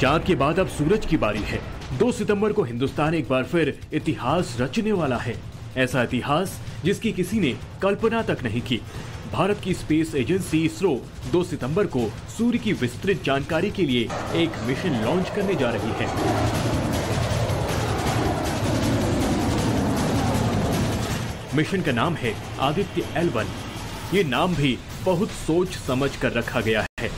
चाँद के बाद अब सूरज की बारी है। दो सितंबर को हिंदुस्तान एक बार फिर इतिहास रचने वाला है। ऐसा इतिहास जिसकी किसी ने कल्पना तक नहीं की। भारत की स्पेस एजेंसी इसरो 2 सितंबर को सूर्य की विस्तृत जानकारी के लिए एक मिशन लॉन्च करने जा रही है। मिशन का नाम है आदित्य एल वन। ये नाम भी बहुत सोच समझ कर रखा गया है।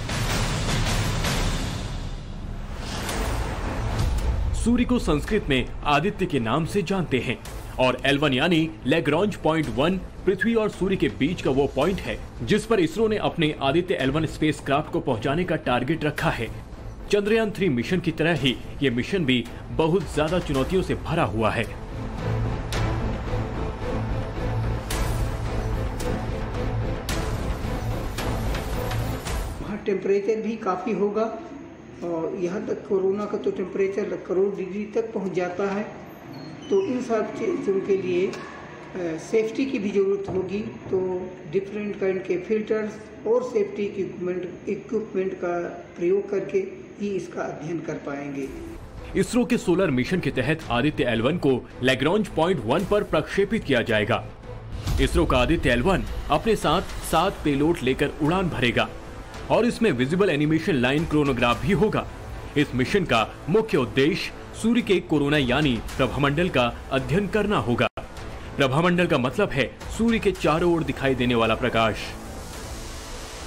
सूर्य को संस्कृत में आदित्य के नाम से जानते हैं। और एल यानी लेग्रॉन्ज पॉइंट वन पृथ्वी और सूर्य के बीच का वो पॉइंट है, जिस पर इसरो ने अपने आदित्य एल स्पेस क्राफ्ट को पहुँचाने का टारगेट रखा है। चंद्रयान थ्री मिशन की तरह ही ये मिशन भी बहुत ज़्यादा चुनौतियों से भरा हुआ है। टेम्परेचर भी काफ़ी होगा। और यहाँ तक कोरोना का तो टेम्परेचर करोड़ डिग्री तक पहुँच जाता है। तो इन सब चीज़ों के लिए सेफ्टी की भी ज़रूरत होगी। तो डिफरेंट काइंड के फिल्टर्स और सेफ्टी इक्विपमेंट इक्विपमेंट का प्रयोग करके ही इसका अध्ययन कर पाएँगे। इसरो के सोलर मिशन के तहत आदित्य एल को लेग्रॉन्ज पॉइंट वन पर प्रक्षेपित किया जाएगा। इसरो का आदित्य एल अपने साथ सात पेलोड लेकर उड़ान भरेगा। और इसमें विजिबल एनिमेशन लाइन क्रोनोग्राफ भी होगा। इस मिशन का मुख्य उद्देश्य सूर्य के कोरोना यानी प्रभामंडल का अध्ययन करना होगा। प्रभामंडल का मतलब है सूर्य के चारों ओर दिखाई देने वाला प्रकाश।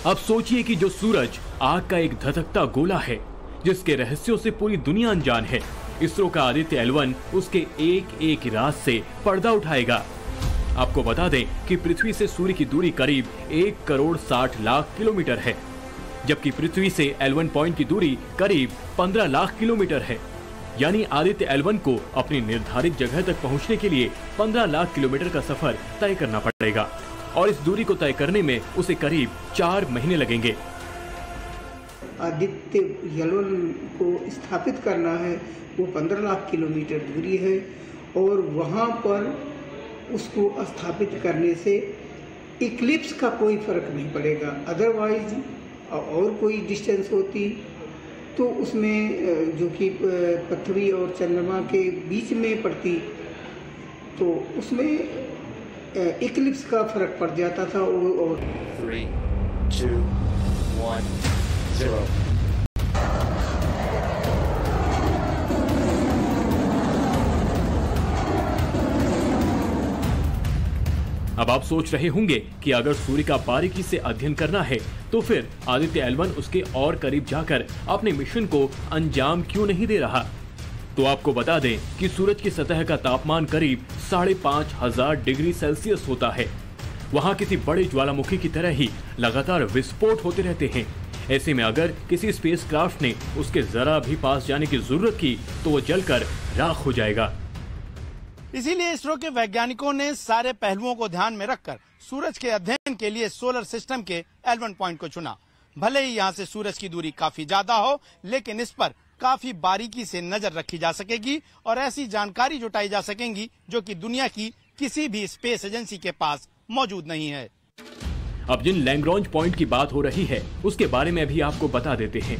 अब सोचिए कि जो सूरज आग का एक धधकता गोला है, जिसके रहस्यों से पूरी दुनिया अनजान है, इसरो का आदित्य एलवन उसके एक एक राज से पर्दा उठाएगा। आपको बता दें कि पृथ्वी से सूर्य की दूरी करीब एक करोड़ साठ लाख किलोमीटर है। जबकि पृथ्वी से एलवन पॉइंट की दूरी करीब पंद्रह लाख किलोमीटर है। यानी आदित्य एलवन को अपनी निर्धारित जगह तक पहुँचने के लिए 15 लाख किलोमीटर का सफ़र तय करना पड़ेगा और इस दूरी को तय करने में उसे करीब चार महीने लगेंगे। आदित्य एलवन को स्थापित करना है। वो 15 लाख किलोमीटर दूरी है और वहाँ पर उसको स्थापित करने से इक्लिप्स का कोई फ़र्क नहीं पड़ेगा। अदरवाइज़ और कोई डिस्टेंस होती तो उसमें जो कि पृथ्वी और चंद्रमा के बीच में पड़ती तो उसमें इक्लिप्स का फ़र्क पड़ जाता था और थ्री टू वन ज़ीरो अब आप सोच रहे होंगे कि अगर सूर्य का बारीकी से अध्ययन करना है तो फिर आदित्य एलवन उसके और करीब जाकर अपने मिशन को अंजाम क्यों नहीं दे रहा? तो आपको बता दें कि सूरज की सतह का तापमान करीब साढ़े पाँच हज़ार डिग्री सेल्सियस होता है। वहाँ किसी बड़े ज्वालामुखी की तरह ही लगातार विस्फोट होते रहते हैं। ऐसे में अगर किसी स्पेसक्राफ्ट ने उसके जरा भी पास जाने की ज़रूरत की तो वो जलकर राख हो जाएगा। इसीलिए इसरो के वैज्ञानिकों ने सारे पहलुओं को ध्यान में रखकर सूरज के अध्ययन के लिए सोलर सिस्टम के एलवन पॉइंट को चुना। भले ही यहाँ से सूरज की दूरी काफ़ी ज़्यादा हो, लेकिन इस पर काफ़ी बारीकी से नज़र रखी जा सकेगी और ऐसी जानकारी जुटाई जा सकेंगी जो कि दुनिया की किसी भी स्पेस एजेंसी के पास मौजूद नहीं है। अब जिन लैंग्रॉन्ज पॉइंट की बात हो रही है, उसके बारे में भी आपको बता देते हैं।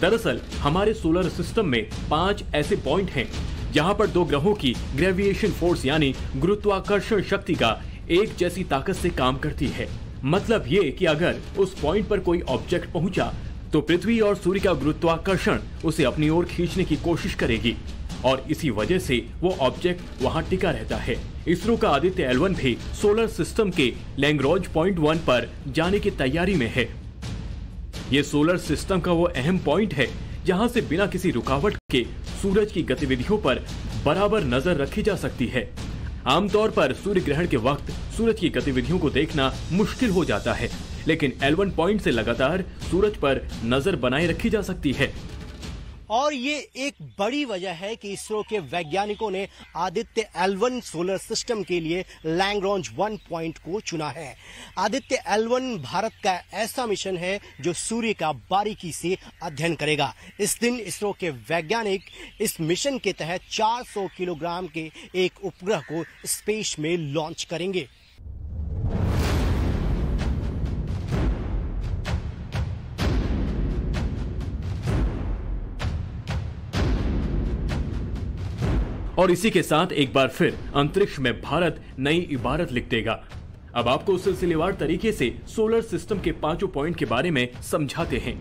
दरअसल, हमारे सोलर सिस्टम में पाँच ऐसे पॉइंट हैं जहाँ पर दो ग्रहों की ग्रेविएशन फोर्स यानी गुरुत्वाकर्षण शक्ति का एक जैसी ताकत से काम करती है। मतलब ये कि अगर उस पॉइंट पर कोई ऑब्जेक्ट पहुँचा तो पृथ्वी और सूर्य का गुरुत्वाकर्षण उसे अपनी ओर खींचने की कोशिश करेगी। और इसी वजह से वो ऑब्जेक्ट वहाँ टिका रहता है। इसरो का आदित्य एलवन भी सोलर सिस्टम के लैंग्रोज पॉइंट वन पर जाने की तैयारी में है। ये सोलर सिस्टम का वो अहम पॉइंट है जहाँ से बिना किसी रुकावट के सूरज की गतिविधियों पर बराबर नज़र रखी जा सकती है। आमतौर पर सूर्य ग्रहण के वक्त सूरज की गतिविधियों को देखना मुश्किल हो जाता है, लेकिन एलवन पॉइंट से लगातार सूरज पर नज़र बनाए रखी जा सकती है। और ये एक बड़ी वजह है कि इसरो के वैज्ञानिकों ने आदित्य एलवन सोलर सिस्टम के लिए लैंग्रॉन्ज वन पॉइंट को चुना है। आदित्य एलवन भारत का ऐसा मिशन है जो सूर्य का बारीकी से अध्ययन करेगा। इस दिन इसरो के वैज्ञानिक इस मिशन के तहत 400 किलोग्राम के एक उपग्रह को स्पेस में लॉन्च करेंगे। और इसी के साथ एक बार फिर अंतरिक्ष में भारत नई इबारत लिख देगा। अब आपको सिलसिलेवार तरीके से सोलर सिस्टम के पाँचों पॉइंट के बारे में समझाते हैं।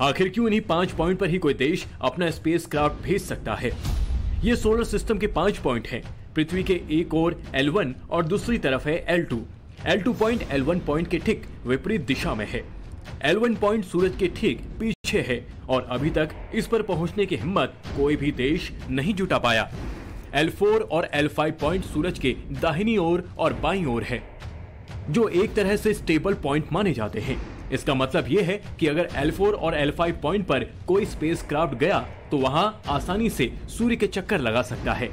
आखिर क्यों इन्हीं पाँच पॉइंट पर ही कोई देश अपना स्पेस क्राफ्ट भेज सकता है? ये सोलर सिस्टम के पाँच पॉइंट हैं। पृथ्वी के एक ओर L1 और दूसरी तरफ़ है L2 L2 point L1 point के ठीक विपरीत दिशा में है। L1 पॉइंट सूरज के ठीक पीछे है और अभी तक इस पर पहुँचने की हिम्मत कोई भी देश नहीं जुटा पाया। L4 और L5 पॉइंट सूरज के दाहिनी ओर और बाईं ओर है, जो एक तरह से स्टेबल पॉइंट माने जाते हैं। इसका मतलब यह है कि अगर L4 और L5 पॉइंट पर कोई स्पेस क्राफ्ट गया तो वहाँ आसानी से सूर्य के चक्कर लगा सकता है।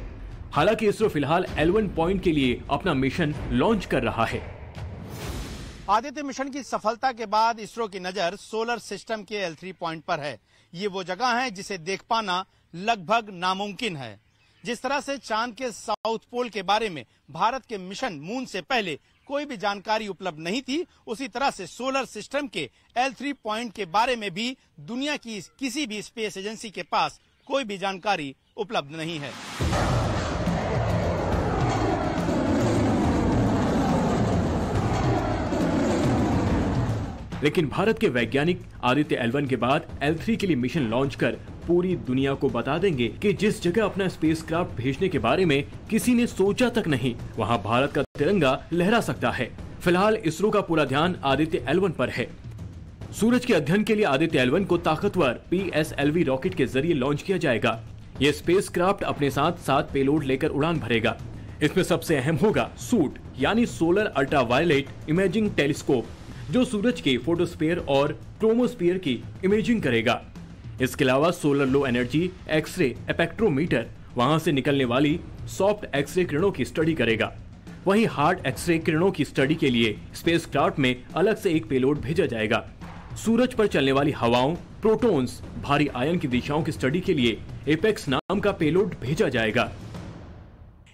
हालाँकि इसरो फ़िलहाल L1 पॉइंट के लिए अपना मिशन लॉन्च कर रहा है। आदित्य मिशन की सफलता के बाद इसरो की नज़र सोलर सिस्टम के एल थ्री पॉइंट पर है। ये वो जगह है जिसे देख पाना लगभग नामुमकिन है। जिस तरह से चाँद के साउथ पोल के बारे में भारत के मिशन मून से पहले कोई भी जानकारी उपलब्ध नहीं थी, उसी तरह से सोलर सिस्टम के एल थ्री पॉइंट के बारे में भी दुनिया की किसी भी स्पेस एजेंसी के पास कोई भी जानकारी उपलब्ध नहीं है। लेकिन भारत के वैज्ञानिक आदित्य एल के बाद एल थ्री के लिए मिशन लॉन्च कर पूरी दुनिया को बता देंगे कि जिस जगह अपना स्पेसक्राफ्ट भेजने के बारे में किसी ने सोचा तक नहीं, वहाँ भारत का तिरंगा लहरा सकता है। फ़िलहाल इसरो का पूरा ध्यान आदित्य एलवन पर है। सूरज के अध्ययन के लिए आदित्य एलवन को ताकतवर पीएसएलवी रॉकेट के ज़रिए लॉन्च किया जाएगा। ये स्पेसक्राफ्ट अपने साथ सात पेलोड लेकर उड़ान भरेगा। इसमें सबसे अहम होगा सूट, यानी solar ultra ultraviolet imaging telescope, जो सूरज के फोटोस्फीयर और क्रोमोस्फीयर की इमेजिंग करेगा। इसके अलावा solar low energy x ray spectrometer वहाँ से निकलने वाली सॉफ्ट एक्सरे किरणों की स्टडी करेगा। वहीं हार्ड एक्सरे किरणों की स्टडी के लिए स्पेसक्राफ्ट में अलग से एक पेलोड भेजा जाएगा। सूरज पर चलने वाली हवाओं प्रोटॉन्स भारी आयन की दिशाओं की स्टडी के लिए एपेक्स नाम का पेलोड भेजा जाएगा।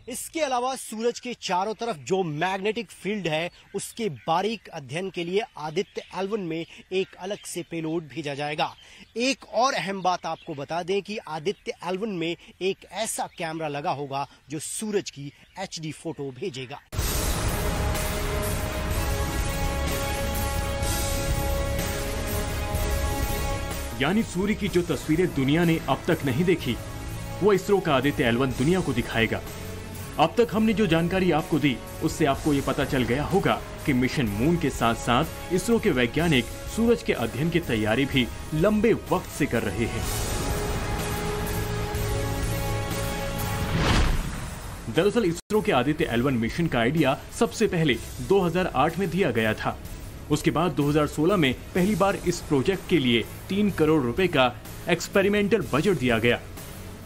इसके अलावा सूरज के चारों तरफ़ जो मैग्नेटिक फ़ील्ड है, उसके बारीक अध्ययन के लिए आदित्य एल्वन में एक अलग से पेलोड भेजा जाएगा। एक और अहम बात आपको बता दें कि आदित्य एल्वन में एक ऐसा कैमरा लगा होगा जो सूरज की एचडी फ़ोटो भेजेगा। यानी सूर्य की जो तस्वीरें दुनिया ने अब तक नहीं देखी, वो इसरो का आदित्य एलवन दुनिया को दिखाएगा। अब तक हमने जो जानकारी आपको दी, उससे आपको ये पता चल गया होगा कि मिशन मून के साथ साथ इसरो के वैज्ञानिक सूरज के अध्ययन की तैयारी भी लंबे वक्त से कर रहे हैं। दरअसल इसरो के आदित्य एलवन मिशन का आइडिया सबसे पहले 2008 में दिया गया था। उसके बाद 2016 में पहली बार इस प्रोजेक्ट के लिए तीन करोड़ रुपए का एक्सपेरिमेंटल बजट दिया गया।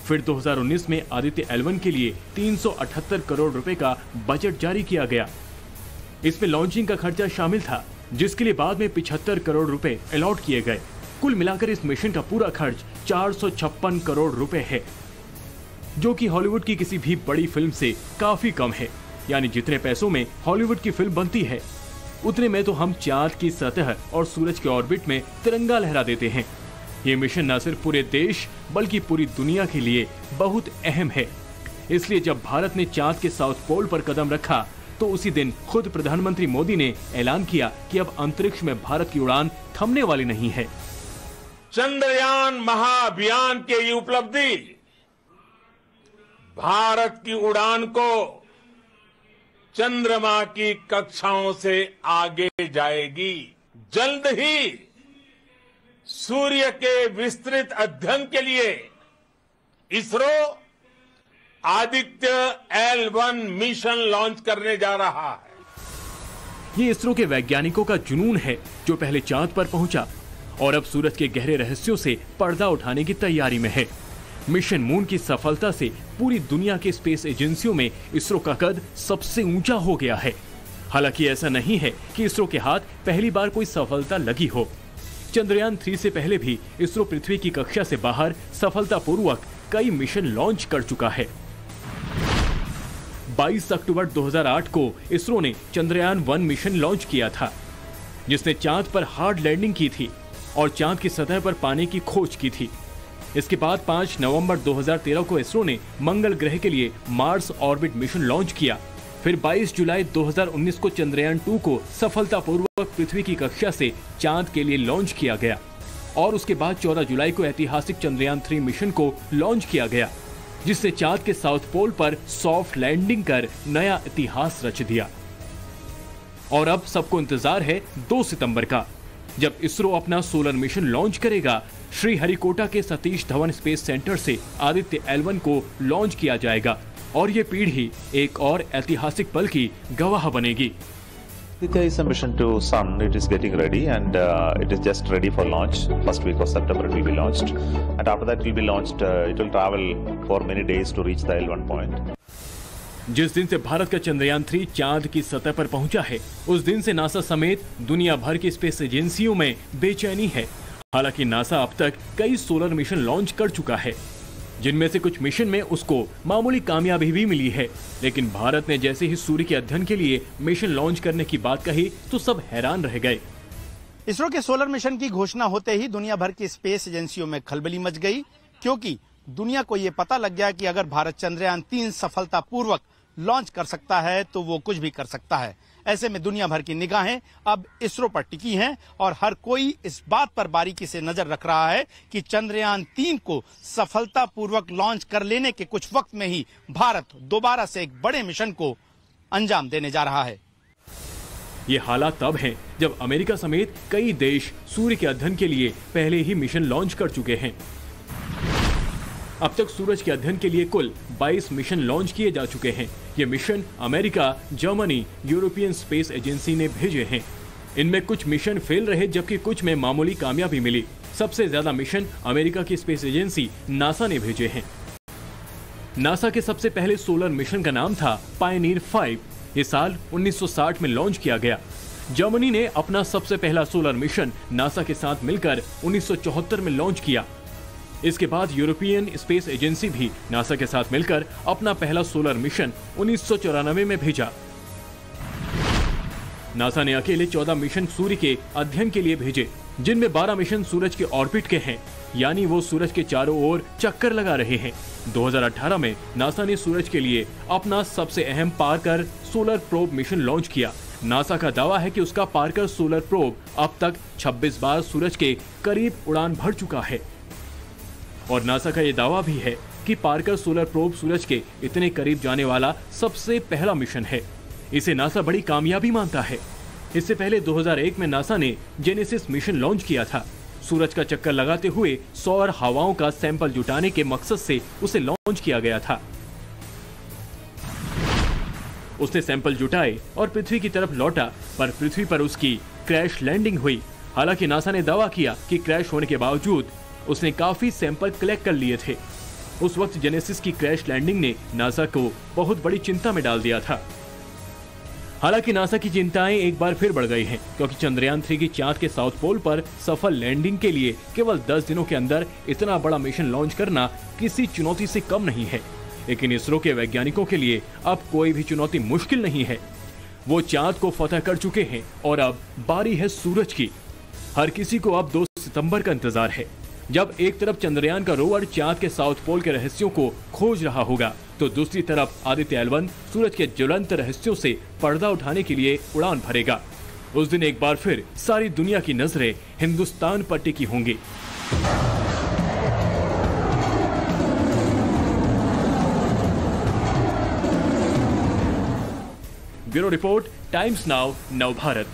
फिर 2019 में आदित्य एलवन के लिए 378 करोड़ रुपए का बजट जारी किया गया। इसमें लॉन्चिंग का खर्चा शामिल था, जिसके लिए बाद में पिछहत्तर करोड़ रुपए अलॉट किए गए। कुल मिलाकर इस मिशन का पूरा खर्च चार सौ छप्पन करोड़ रुपए है, जो कि हॉलीवुड की किसी भी बड़ी फ़िल्म से काफ़ी कम है। यानी जितने पैसों में हॉलीवुड की फ़िल्म बनती है, उतने में तो हम चाँद की सतह और सूरज के ऑर्बिट में तिरंगा लहरा देते हैं। ये मिशन न सिर्फ़ पूरे देश, बल्कि पूरी दुनिया के लिए बहुत अहम है। इसलिए जब भारत ने चाँद के साउथ पोल पर कदम रखा तो उसी दिन खुद प्रधानमंत्री मोदी ने ऐलान किया कि अब अंतरिक्ष में भारत की उड़ान थमने वाली नहीं है। चंद्रयान महाअभियान के ये उपलब्धि। भारत की उड़ान को चंद्रमा की कक्षाओं से आगे जाएगी। जल्द ही सूर्य के विस्तृत अध्ययन के लिए ISRO Aditya L one mission launch करने जा रहा है। ये इसरो के वैज्ञानिकों का जुनून है, जो पहले चाँद पर पहुँचा और अब सूरज के गहरे रहस्यों से पर्दा उठाने की तैयारी में है। मिशन मून की सफलता से पूरी दुनिया के स्पेस एजेंसियों में इसरो का कद सबसे ऊँचा हो गया है। हालाँकि ऐसा नहीं है कि इसरो के हाथ पहली बार कोई सफलता लगी हो। चंद्रयान थ्री से पहले भी इसरो पृथ्वी की कक्षा से बाहर सफलतापूर्वक कई मिशन लॉन्च कर चुका है। 22 अक्टूबर 2008 को इसरो ने चंद्रयान वन मिशन लॉन्च किया था, जिसने चाँद पर हार्ड लैंडिंग की थी और चाँद की सतह पर पानी की खोज की थी। इसके बाद 5 नवंबर 2013 को इसरो ने मंगल ग्रह के लिए मार्स ऑर्बिट मिशन लॉन्च किया। फिर 22 जुलाई 2019 को चंद्रयान 2 को सफलतापूर्वक पृथ्वी की कक्षा से चाँद के लिए लॉन्च किया गया। और उसके बाद 14 जुलाई को ऐतिहासिक चंद्रयान 3 मिशन को लॉन्च किया गया, जिससे चाँद के साउथ पोल पर सॉफ्ट लैंडिंग कर नया इतिहास रच दिया। और अब सबको इंतज़ार है 2 सितंबर का, जब इसरो अपना सोलर मिशन लॉन्च करेगा। श्री हरिकोटा के सतीश धवन स्पेस सेंटर से आदित्य एलवन को लॉन्च किया जाएगा। और ये पीढ़ी एक और ऐतिहासिक पल की गवाह बनेगी Aditya is a mission to Sun. It is getting ready and uh, it is just ready for launch. First week of September it will be launched, and after that it will be launched. Uh, it will travel for many days to reach the L1 point. जिस दिन से भारत का Chandrayaan three चाँद की सतह पर पहुँचा है उस दिन से नासा समेत दुनिया भर की स्पेस एजेंसियों में बेचैनी है हालाँकि नासा अब तक कई सोलर मिशन लॉन्च कर चुका है जिनमें से कुछ मिशन में उसको मामूली कामयाबी भी मिली है। लेकिन भारत ने जैसे ही सूर्य के अध्ययन के लिए मिशन लॉन्च करने की बात कही तो सब हैरान रह गए। इसरो के सोलर मिशन की घोषणा होते ही दुनिया भर की स्पेस एजेंसियों में खलबली मच गई, क्योंकि दुनिया को ये पता लग गया कि अगर भारत चंद्रयान तीन सफलतापूर्वक लॉन्च कर सकता है तो वो कुछ भी कर सकता है। ऐसे में दुनिया भर की निगाहें अब इसरो पर टिकी हैं और हर कोई इस बात पर बारीकी से नज़र रख रहा है कि चंद्रयान तीन को सफलतापूर्वक लॉन्च कर लेने के कुछ वक्त में ही भारत दोबारा से एक बड़े मिशन को अंजाम देने जा रहा है। ये हालात तब हैं जब अमेरिका समेत कई देश सूर्य के अध्ययन के लिए पहले ही मिशन लॉन्च कर चुके हैं। अब तक सूरज के अध्ययन के लिए कुल 22 मिशन लॉन्च किए जा चुके हैं। ये mission America, Germany, European space agency ने भेजे हैं। इनमें कुछ मिशन फेल रहे, जबकि कुछ में मामूली कामयाबी मिली। सबसे ज़्यादा मिशन अमेरिका की स्पेस एजेंसी नासा ने भेजे हैं। नासा के सबसे पहले सोलर मिशन का नाम था पायनीर 5 ये साल 1960 में लॉन्च किया गया। जर्मनी ने अपना सबसे पहला सोलर मिशन नासा के साथ मिलकर 1974 में लॉन्च किया। इसके बाद यूरोपियन स्पेस एजेंसी भी नासा के साथ मिलकर अपना पहला सोलर मिशन उन्नीस सौ चौरानबे में भेजा। नासा ने अकेले 14 मिशन सूर्य के अध्ययन के लिए भेजे, जिनमें 12 मिशन सूरज के ऑर्बिट के हैं, यानी वो सूरज के चारों ओर चक्कर लगा रहे हैं। 2018 में नासा ने सूरज के लिए अपना सबसे अहम Parker solar probe mission launch किया। नासा का दावा है कि उसका पार्कर सोलर प्रोब अब तक 26 बार सूरज के करीब उड़ान भर चुका है। और नासा का ये दावा भी है कि पार्कर सोलर प्रोब सूरज के इतने करीब जाने वाला सबसे पहला मिशन है। इसे नासा बड़ी कामयाबी मानता है। इससे पहले 2001 में नासा ने जेनेसिस मिशन लॉन्च किया था। सूरज का चक्कर लगाते हुए सौर हवाओं का सैंपल जुटाने के मकसद से उसे लॉन्च किया गया था। उसने सैंपल जुटाए और पृथ्वी की तरफ़ लौटा, पर पृथ्वी पर उसकी क्रैश लैंडिंग हुई। हालाँकि नासा ने दावा किया कि क्रैश होने के बावजूद उसने काफ़ी सैंपल कलेक्ट कर लिए थे। उस वक्त जेनेसिस की क्रैश लैंडिंग ने नासा को बहुत बड़ी चिंता में डाल दिया था। हालाँकि नासा की चिंताएँ एक बार फिर बढ़ गई हैं, क्योंकि चंद्रयान थ्री की चाँद के साउथ पोल पर सफल लैंडिंग के लिए केवल 10 दिनों के अंदर इतना बड़ा मिशन लॉन्च करना किसी चुनौती से कम नहीं है। लेकिन इसरो के वैज्ञानिकों के लिए अब कोई भी चुनौती मुश्किल नहीं है। वो चाँद को फतह कर चुके हैं और अब बारी है सूरज की। हर किसी को अब दो सितंबर का इंतज़ार है। जब एक तरफ़ चंद्रयान का रोवर चाँद के साउथ पोल के रहस्यों को खोज रहा होगा तो दूसरी तरफ़ आदित्य एलवन सूरज के ज्वलंत रहस्यों से पर्दा उठाने के लिए उड़ान भरेगा। उस दिन एक बार फिर सारी दुनिया की नज़रें हिंदुस्तान पर टिकी होंगी। ब्यूरो रिपोर्ट, टाइम्स नाउ, नव भारत।